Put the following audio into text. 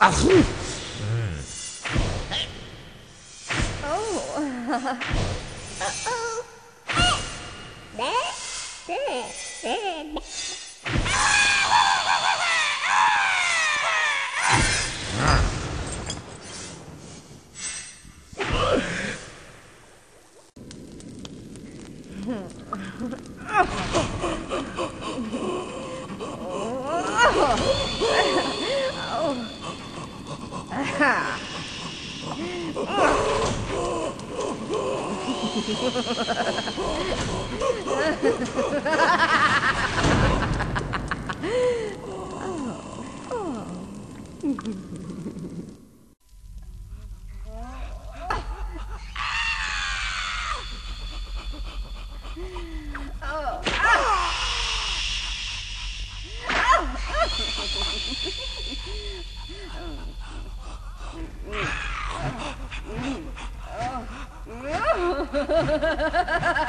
Oh. oh. Ha ha ha ha!